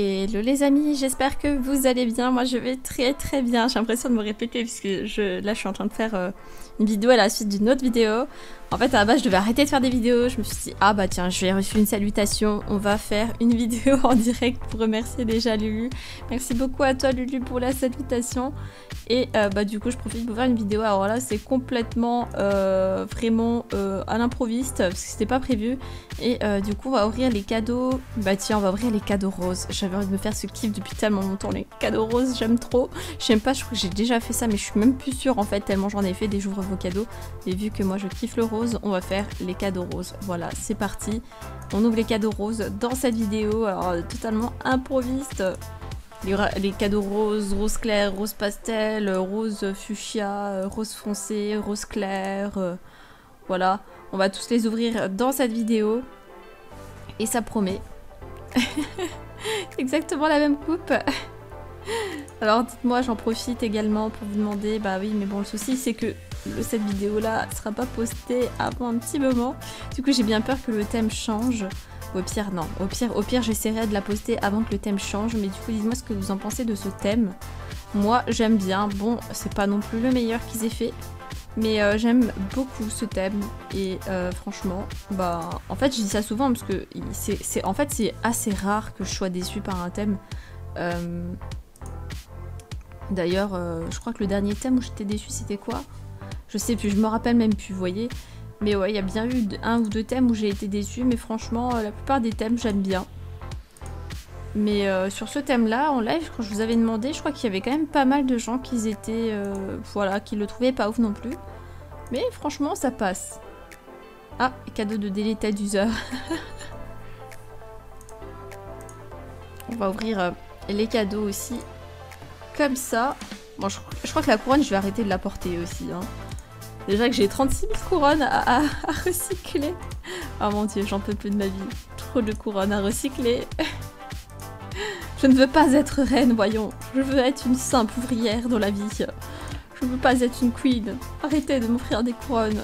Hello les amis, j'espère que vous allez bien. Moi je vais très très bien. J'ai l'impression de me répéter puisque je, là je suis en train de faire euh, une vidéo à la suite d'une autre vidéo. En fait, à la base, je devais arrêter de faire des vidéos. Je me suis dit, ah bah tiens, j'ai reçu une salutation. On va faire une vidéo en direct pour remercier déjà Lulu. Merci beaucoup à toi, Lulu, pour la salutation. Et euh, bah du coup, je profite pour faire une vidéo. Alors là, c'est complètement euh, vraiment à l'improviste parce que c'était pas prévu. Et du coup, on va ouvrir les cadeaux. Bah tiens, on va ouvrir les cadeaux roses. J'avais envie de me faire ce kiff depuis tellement longtemps. Les cadeaux roses, j'aime trop. J'aime pas, je crois que j'ai déjà fait ça, mais je suis même plus sûre en fait, tellement j'en ai fait des jours vos cadeaux. Et vu que moi, je kiffe le rose, on va faire les cadeaux roses. Voilà, c'est parti. On ouvre les cadeaux roses dans cette vidéo, alors totalement improviste. Les, les cadeaux roses, rose clair, rose pastel, rose fuchsia, rose foncé, rose clair. Euh, voilà, on va tous les ouvrir dans cette vidéo. Et ça promet. Exactement la même coupe. Alors dites-moi, j'en profite également pour vous demander, bah oui, mais bon, le souci c'est que cette vidéo là sera pas postée avant un petit moment. Du coup j'ai bien peur que le thème change. Au pire non, au pire, au pire j'essaierai de la poster avant que le thème change. Mais du coup dites-moi ce que vous en pensez de ce thème. Moi j'aime bien, bon c'est pas non plus le meilleur qu'ils aient fait. Mais euh, j'aime beaucoup ce thème et euh, franchement, bah en fait je dis ça souvent parce que c'est en fait c'est assez rare que je sois déçue par un thème. Euh, d'ailleurs, je crois que le dernier thème où j'étais déçue c'était quoi? Je sais plus, je me rappelle même plus, vous voyez. Mais ouais, il y a bien eu un ou deux thèmes où j'ai été déçue, mais franchement, la plupart des thèmes, j'aime bien. Mais euh, sur ce thème-là, en live, quand je vous avais demandé, je crois qu'il y avait quand même pas mal de gens qui étaient... Euh, voilà, qui le trouvaient pas ouf non plus. Mais franchement, ça passe. Ah, cadeau de délété d'user. On va ouvrir les cadeaux aussi. Comme ça. Bon, je, crois que la couronne, je vais arrêter de la porter aussi. Hein. Déjà que j'ai 36 000 couronnes à, recycler. Oh mon dieu, j'en peux plus de ma vie. Trop de couronnes à recycler. Je ne veux pas être reine, voyons. Je veux être une simple ouvrière dans la vie. Je ne veux pas être une queen. Arrêtez de m'offrir des couronnes.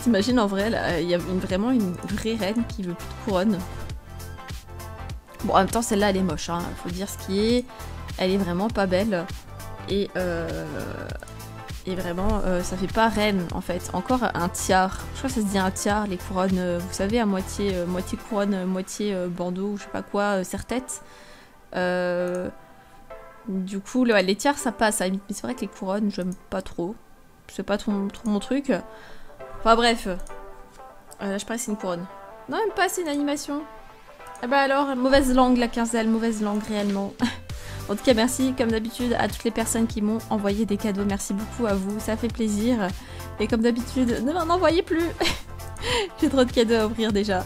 T'imagines en vrai, il y a vraiment une vraie reine qui veut plus de couronnes. Bon, en même temps, celle-là, elle est moche, hein. Faut dire ce qui est. Elle est vraiment pas belle. Et euh, et vraiment, euh, ça fait pas reine en fait. Encore un tiers. Je crois que ça se dit un tiers, les couronnes, euh, vous savez, à moitié, euh, moitié couronne, moitié bandeau ou je sais pas quoi, serre-tête. Du coup, les tiers ça passe Mais c'est vrai que les couronnes, j'aime pas trop. C'est pas trop, mon truc. Enfin bref. je passe c'est une couronne. Non, même pas, c'est une animation. Ah bah alors, mauvaise langue la quinzaine, mauvaise langue réellement. En tout cas, merci comme d'habitude à toutes les personnes qui m'ont envoyé des cadeaux. Merci beaucoup à vous, ça fait plaisir. Et comme d'habitude, ne m'en envoyez plus J'ai trop de cadeaux à ouvrir déjà.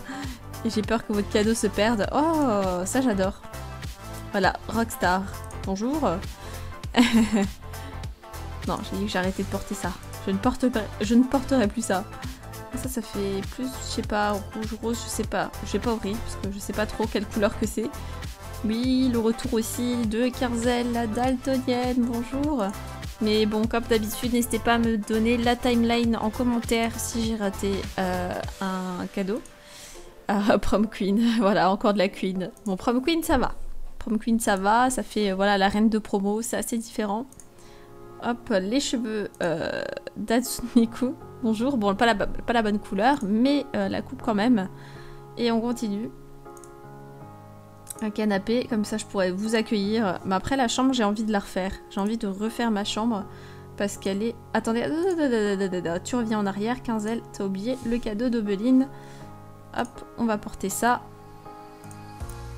Et j'ai peur que votre cadeau se perde. Oh, ça j'adore. Voilà, Rockstar. Bonjour. non, j'ai dit que j'arrêtais de porter ça. Je ne, je ne porterai plus ça. Ça, ça fait plus, je sais pas, rouge, rose, je sais pas. Je vais pas ouvrir parce que je sais pas trop quelle couleur que c'est. Oui, le retour aussi de Kerzel, la daltonienne, bonjour. Mais bon, comme d'habitude, n'hésitez pas à me donner la timeline en commentaire si j'ai raté euh, un cadeau. Ah, prom Queen, voilà, encore de la Queen. Bon, Prom Queen, ça va. Prom Queen, ça va, ça fait, voilà, la reine de promo, c'est assez différent. Hop, les cheveux euh. Bonjour, bon, pas la, bonne couleur, mais euh, la coupe quand même. Et on continue un canapé, comme ça je pourrais vous accueillir. Mais après la chambre, j'ai envie de la refaire. J'ai envie de refaire ma chambre parce qu'elle est... Attendez, tu reviens en arrière, Quinzel, t'as oublié le cadeau d'Obeline. Hop, on va porter ça.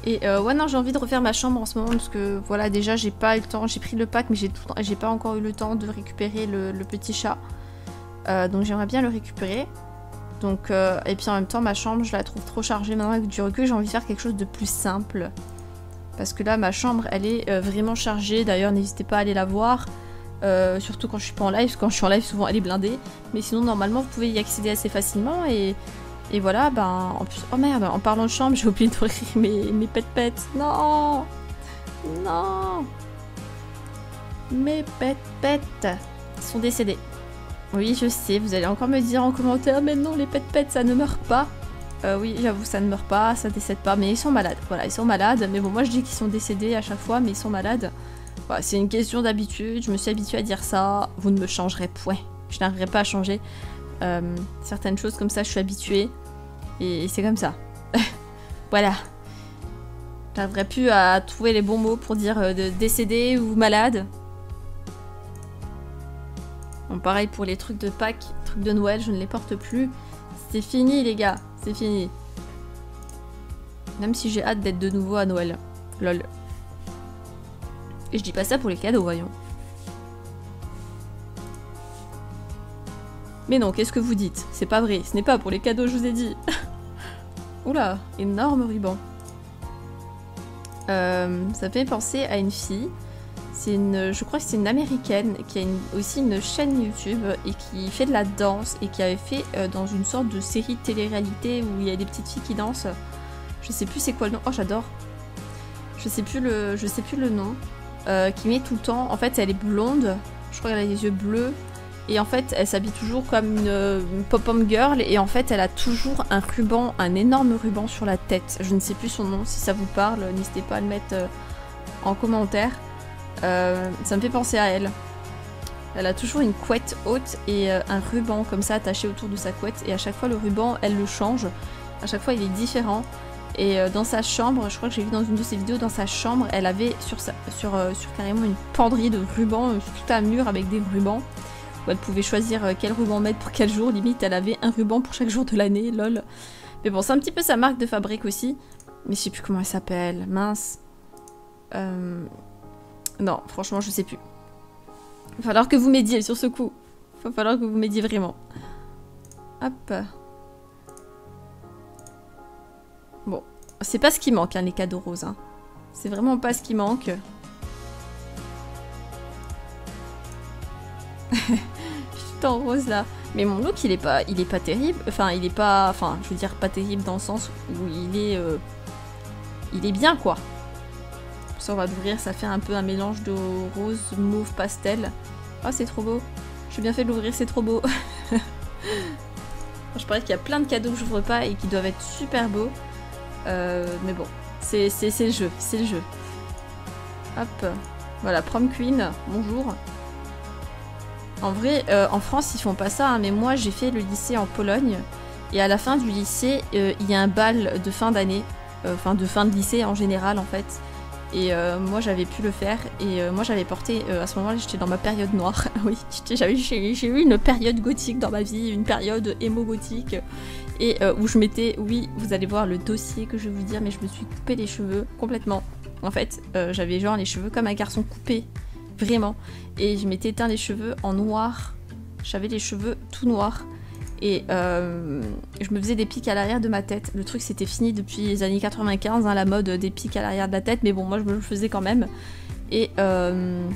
Et euh, ouais non j'ai envie de refaire ma chambre en ce moment parce que voilà déjà j'ai pas eu le temps, j'ai pris le pack mais j'ai pas encore eu le temps de récupérer le, petit chat. Euh, donc j'aimerais bien le récupérer. Euh, et puis en même temps, ma chambre, je la trouve trop chargée. Maintenant, avec du recul, j'ai envie de faire quelque chose de plus simple. Parce que là, ma chambre, elle est euh, vraiment chargée. D'ailleurs, n'hésitez pas à aller la voir. Euh, surtout quand je suis pas en live. Parce que quand je suis en live, souvent, elle est blindée. Mais sinon, normalement, vous pouvez y accéder assez facilement. Et, voilà, ben... En plus... Oh merde, en parlant de chambre, j'ai oublié d'ouvrir mes, mes pet pets. Non Non Mes pet pets sont décédés. Oui, je sais, vous allez encore me dire en commentaire, mais non, les pet pets, ça ne meurt pas. Euh, oui, j'avoue, ça ne meurt pas, ça décède pas, mais ils sont malades. Voilà, ils sont malades. Mais bon, moi je dis qu'ils sont décédés à chaque fois, mais ils sont malades. C'est une question d'habitude. Je me suis habituée à dire ça. Vous ne me changerez point. Je n'arriverai pas à changer euh, certaines choses comme ça. Je suis habituée. Et c'est comme ça. voilà. J'arriverai plus à trouver les bons mots pour dire euh, décédé ou malade. Bon, pareil pour les trucs de Pâques, trucs de Noël, je ne les porte plus. C'est fini, les gars. C'est fini. Même si j'ai hâte d'être de nouveau à Noël. Lol. Et je dis pas ça pour les cadeaux, voyons. Mais non, qu'est-ce que vous dites? C'est pas vrai, ce n'est pas pour les cadeaux, je vous ai dit. Oula, énorme ruban. Euh, ça fait penser à une fille. C'est une, je crois que c'est une américaine qui a aussi une chaîne YouTube et qui fait de la danse et qui avait fait euh, dans une sorte de série de télé-réalité où il y a des petites filles qui dansent. Je sais plus c'est quoi le nom. Oh j'adore. Je sais plus le, je sais plus le nom. Euh, qui met tout le temps. En fait elle est blonde. Je crois qu'elle a les yeux bleus. Et en fait, elle s'habille toujours comme une, pop-up girl et en fait, elle a toujours un ruban, un énorme ruban sur la tête. Je ne sais plus son nom, si ça vous parle, n'hésitez pas à le mettre euh, en commentaire. Euh, ça me fait penser à elle. Elle a toujours une couette haute et euh, un ruban comme ça attaché autour de sa couette et à chaque fois le ruban, elle le change. À chaque fois, il est différent. Et dans sa chambre, je crois que j'ai vu dans une de ses vidéos, dans sa chambre, elle avait sur, sur, sur carrément une penderie de rubans, tout un mur avec des rubans où elle pouvait choisir euh, quel ruban mettre pour quel jour. Limite, elle avait un ruban pour chaque jour de l'année, lol. Mais bon, c'est un petit peu sa marque de fabrique aussi. Mais je sais plus comment elle s'appelle. Mince. Euh... Non, franchement, je sais plus. Va falloir que vous m'aidiez sur ce coup. Va falloir que vous m'aidiez vraiment. Hop. Bon, c'est pas ce qui manque, hein, les cadeaux roses. Hein. C'est vraiment pas ce qui manque. en rose là. Mais mon look, il est pas, il est pas terrible. Enfin, il est pas, enfin, je veux dire pas terrible dans le sens où il est, euh, il est bien quoi. Ça, on va l'ouvrir. Ça fait un peu un mélange de rose, mauve, pastel. Oh, c'est trop beau. J'ai bien fait de l'ouvrir, c'est trop beau. je parlais qu'il y a plein de cadeaux que j'ouvre pas et qui doivent être super beaux. Euh, mais bon, c'est le jeu, c'est le jeu. Hop. Voilà, prom queen, bonjour. En vrai, euh, en France, ils font pas ça, hein, mais moi, j'ai fait le lycée en Pologne. Et à la fin du lycée, euh, il y a un bal de fin d'année. Enfin, de fin de lycée en général, en fait. Et moi, j'avais pu le faire. Et moi, j'avais porté... à ce moment-là, j'étais dans ma période noire. oui, j'ai eu une période gothique dans ma vie, une période émo-gothique. Et où je m'étais... Oui, vous allez voir le dossier que je vais vous dire, mais je me suis coupé les cheveux complètement. En fait, j'avais genre les cheveux comme un garçon coupé vraiment. Et je m'étais éteint les cheveux en noir. J'avais les cheveux tout noirs. Et euh, je me faisais des pics à l'arrière de ma tête. Le truc, c'était fini depuis les années 95, hein, la mode des pics à l'arrière de la tête. Mais bon, moi, je me le faisais quand même. Et euh,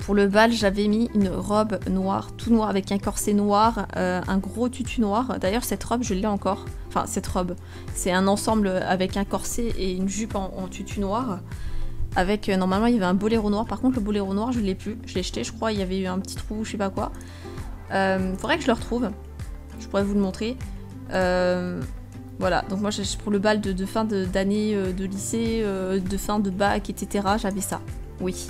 pour le bal, j'avais mis une robe noire, tout noir, avec un corset noir, euh, un gros tutu noir. D'ailleurs, cette robe, je l'ai encore. Enfin, cette robe, c'est un ensemble avec un corset et une jupe en, tutu noir. Avec, euh, normalement, il y avait un boléro noir. Par contre, le boléro noir, je l'ai plus. Je l'ai jeté, je crois. Il y avait eu un petit trou, je sais pas quoi. Euh, faudrait que je le retrouve. Je pourrais vous le montrer. Euh, voilà, donc moi, pour le bal de, fin d'année de, lycée, de fin de bac, etc., j'avais ça. Oui.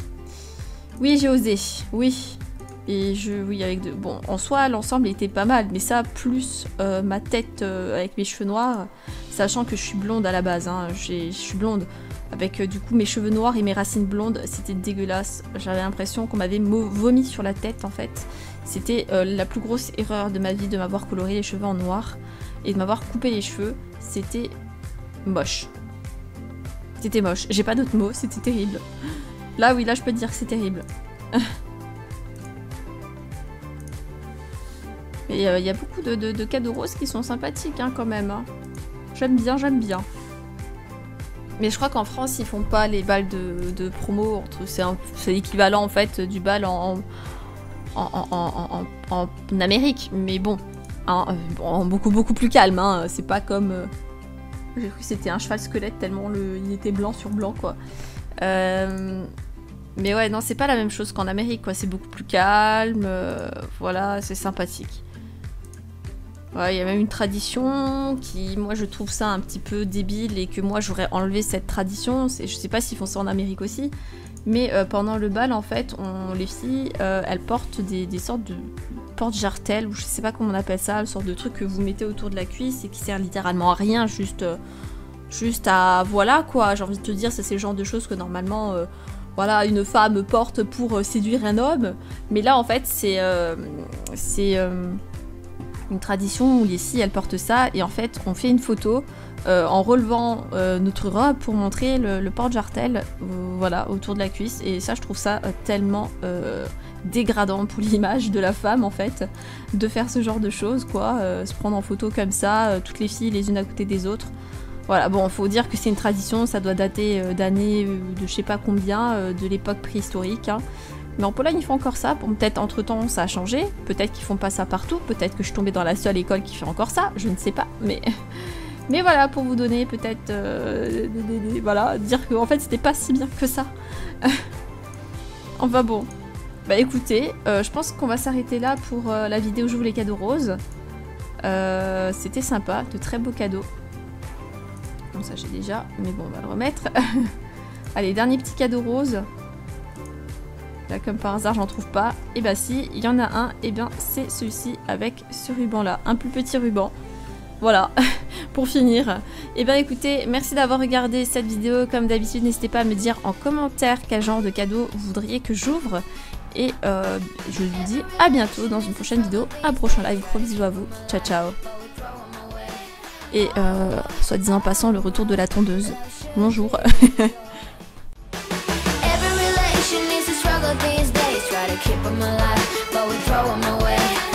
Oui, j'ai osé. Oui. Et je, oui, avec de... Bon, en soi, l'ensemble était pas mal, mais ça, plus ma tête avec mes cheveux noirs, sachant que je suis blonde à la base, hein, je suis blonde avec euh, du coup mes cheveux noirs et mes racines blondes, c'était dégueulasse. J'avais l'impression qu'on m'avait vomi sur la tête en fait. C'était euh, la plus grosse erreur de ma vie de m'avoir coloré les cheveux en noir et de m'avoir coupé les cheveux. C'était moche. C'était moche. J'ai pas d'autres mots, c'était terrible. Là oui, là je peux dire que c'est terrible. Et euh, il y a beaucoup de, cadeaux roses qui sont sympathiques hein, quand même. Hein. J'aime bien, j'aime bien. Mais je crois qu'en France, ils font pas les balles de, promo. C'est l'équivalent en fait du bal en, Amérique. Mais bon, hein, en beaucoup beaucoup plus calme. Hein. C'est pas comme. Euh, j'ai cru que c'était un cheval squelette tellement le, il était blanc sur blanc quoi. Euh, mais ouais, non, c'est pas la même chose qu'en Amérique quoi. C'est beaucoup plus calme. Euh, voilà, c'est sympathique. Il y a même une tradition qui, moi, je trouve ça un petit peu débile et que moi, j'aurais enlevé cette tradition. Je sais pas s'ils font ça en Amérique aussi, mais euh, pendant le bal, en fait, on, les filles, euh, elles portent des, sortes de porte-jartelles, ou je sais pas comment on appelle ça, une sorte de truc que vous mettez autour de la cuisse et qui sert littéralement à rien, juste, euh, juste à. Voilà quoi, j'ai envie de te dire, c'est le genre de choses que normalement. voilà, une femme porte pour séduire un homme. Mais là, en fait, c'est. c'est une tradition où les filles elles portent ça et en fait on fait une photo euh, en relevant euh, notre robe pour montrer le, porte-jartel euh, voilà autour de la cuisse et ça je trouve ça tellement dégradant pour l'image de la femme en fait de faire ce genre de choses quoi se prendre en photo comme ça toutes les filles les unes à côté des autres voilà bon faut dire que c'est une tradition ça doit dater d'années de je sais pas combien de l'époque préhistorique hein. Mais en Pologne, ils font encore ça. Bon, peut-être entre temps, ça a changé. Peut-être qu'ils font pas ça partout. Peut-être que je suis tombée dans la seule école qui fait encore ça. Je ne sais pas. Mais, mais voilà, pour vous donner peut-être. Euh, voilà, dire que en fait, c'était pas si bien que ça. enfin bon. Bah écoutez, euh, je pense qu'on va s'arrêter là pour euh, la vidéo vous les cadeaux roses. c'était sympa, de très beaux cadeaux. Bon, ça j'ai déjà, mais bon, on va le remettre. Allez, dernier petit cadeau rose. Comme par hasard, j'en trouve pas. Et bah si, il y en a un, et bien c'est celui-ci avec ce ruban-là. Un plus petit ruban. Voilà, pour finir. Et bien écoutez, merci d'avoir regardé cette vidéo. Comme d'habitude, n'hésitez pas à me dire en commentaire quel genre de cadeau vous voudriez que j'ouvre. Et euh, je vous dis à bientôt dans une prochaine vidéo, un prochain live. Gros bisous à vous. Ciao ciao. Et euh, soit disant passant, le retour de la tondeuse. Bonjour. these days. Try to keep them alive, but we throw them away